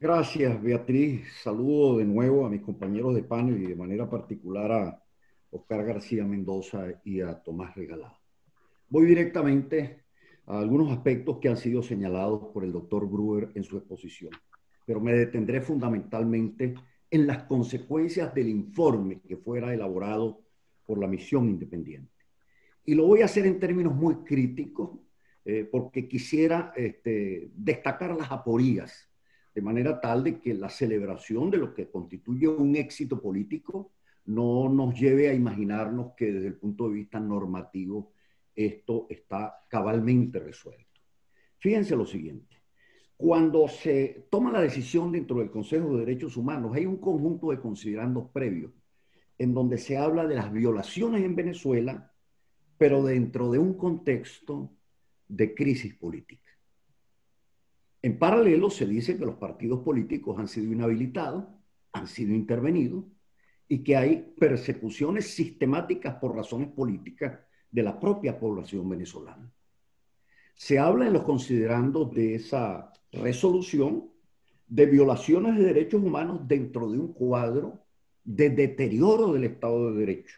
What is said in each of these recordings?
Gracias, Beatriz. Saludo de nuevo a mis compañeros de panel y de manera particular a Oscar García Mendoza y a Tomás Regalado. Voy directamente a algunos aspectos que han sido señalados por el doctor Brewer en su exposición, pero me detendré fundamentalmente en las consecuencias del informe que fuera elaborado por la misión independiente. Y lo voy a hacer en términos muy críticos, eh, porque quisiera este, destacar las aporías de manera tal de que la celebración de lo que constituye un éxito político no nos lleve a imaginarnos que desde el punto de vista normativo esto está cabalmente resuelto. Fíjense lo siguiente, cuando se toma la decisión dentro del Consejo de Derechos Humanos, hay un conjunto de considerandos previos en donde se habla de las violaciones en Venezuela, pero dentro de un contexto de crisis política. En paralelo, se dice que los partidos políticos han sido inhabilitados, han sido intervenidos y que hay persecuciones sistemáticas por razones políticas de la propia población venezolana. Se habla en los considerandos de esa resolución de violaciones de derechos humanos dentro de un cuadro de deterioro del Estado de Derecho.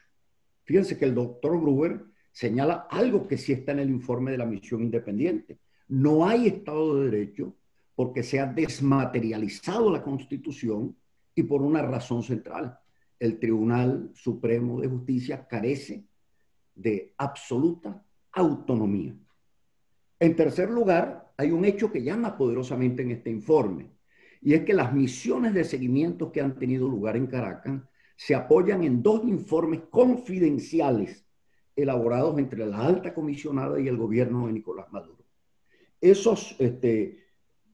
Fíjense que el doctor Gruber señala algo que sí está en el informe de la misión independiente no hay Estado de Derecho porque se ha desmaterializado la Constitución y por una razón central. El Tribunal Supremo de Justicia carece de absoluta autonomía. En tercer lugar, hay un hecho que llama poderosamente en este informe, y es que las misiones de seguimiento que han tenido lugar en Caracas se apoyan en dos informes confidenciales elaborados entre la alta comisionada y el gobierno de Nicolás Maduro esos este,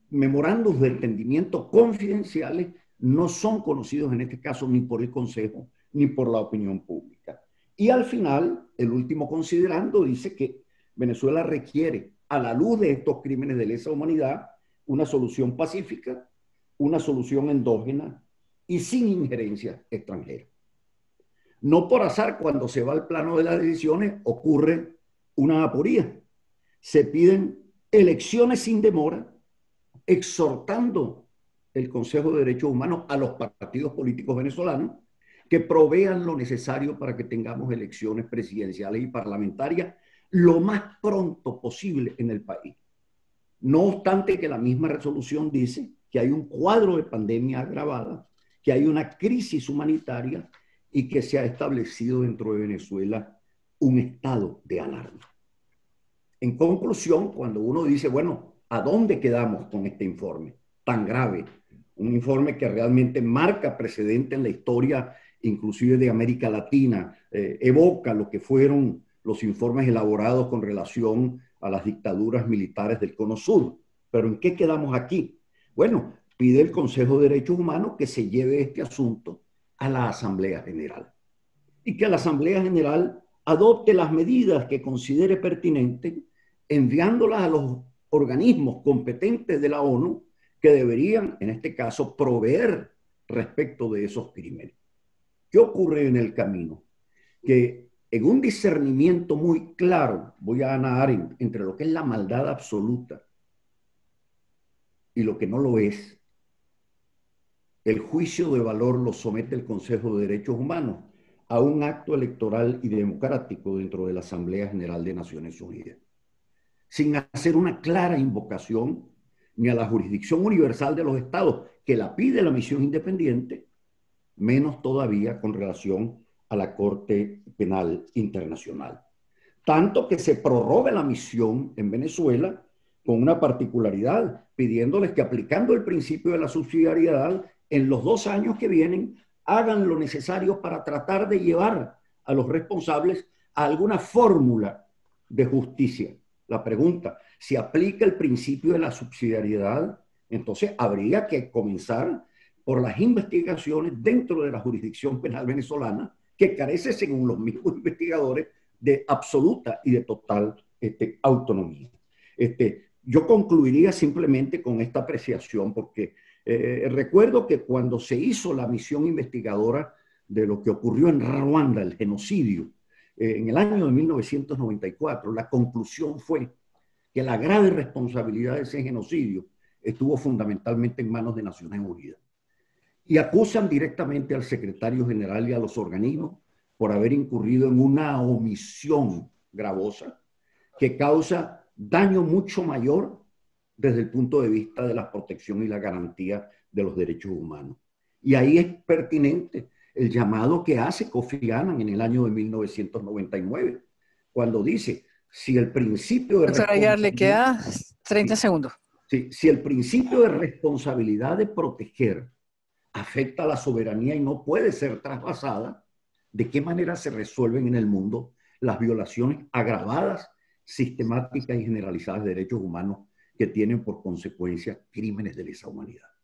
memorandos de entendimiento confidenciales no son conocidos en este caso ni por el Consejo ni por la opinión pública. Y al final, el último considerando dice que Venezuela requiere, a la luz de estos crímenes de lesa humanidad, una solución pacífica, una solución endógena y sin injerencia extranjera. No por azar, cuando se va al plano de las decisiones, ocurre una aporía. Se piden elecciones sin demora, exhortando el Consejo de Derechos Humanos a los partidos políticos venezolanos que provean lo necesario para que tengamos elecciones presidenciales y parlamentarias lo más pronto posible en el país. No obstante que la misma resolución dice que hay un cuadro de pandemia agravada, que hay una crisis humanitaria y que se ha establecido dentro de Venezuela un estado de alarma. En conclusión, cuando uno dice, bueno, ¿a dónde quedamos con este informe tan grave? Un informe que realmente marca precedente en la historia, inclusive de América Latina, eh, evoca lo que fueron los informes elaborados con relación a las dictaduras militares del Cono Sur. Pero ¿en qué quedamos aquí? Bueno, pide el Consejo de Derechos Humanos que se lleve este asunto a la Asamblea General y que la Asamblea General adopte las medidas que considere pertinentes, enviándolas a los organismos competentes de la ONU que deberían, en este caso, proveer respecto de esos crímenes. ¿Qué ocurre en el camino? Que en un discernimiento muy claro, voy a nadar entre lo que es la maldad absoluta y lo que no lo es, el juicio de valor lo somete el Consejo de Derechos Humanos a un acto electoral y democrático dentro de la Asamblea General de Naciones Unidas, sin hacer una clara invocación ni a la jurisdicción universal de los estados, que la pide la misión independiente, menos todavía con relación a la Corte Penal Internacional. Tanto que se prorroga la misión en Venezuela con una particularidad, pidiéndoles que aplicando el principio de la subsidiariedad, en los dos años que vienen hagan lo necesario para tratar de llevar a los responsables a alguna fórmula de justicia. La pregunta, si aplica el principio de la subsidiariedad, entonces habría que comenzar por las investigaciones dentro de la jurisdicción penal venezolana, que carece, según los mismos investigadores, de absoluta y de total este, autonomía. Este, yo concluiría simplemente con esta apreciación, porque eh, recuerdo que cuando se hizo la misión investigadora de lo que ocurrió en Ruanda, el genocidio, eh, en el año de 1994, la conclusión fue que la grave responsabilidad de ese genocidio estuvo fundamentalmente en manos de Naciones Unidas. Y acusan directamente al secretario general y a los organismos por haber incurrido en una omisión gravosa que causa daño mucho mayor desde el punto de vista de la protección y la garantía de los derechos humanos. Y ahí es pertinente el llamado que hace Kofi Annan en el año de 1999, cuando dice, si el principio de... Doctora le queda 30 segundos. Si, si el principio de responsabilidad de proteger afecta a la soberanía y no puede ser traspasada, ¿de qué manera se resuelven en el mundo las violaciones agravadas, sistemáticas y generalizadas de derechos humanos que tienen por consecuencia crímenes de lesa humanidad?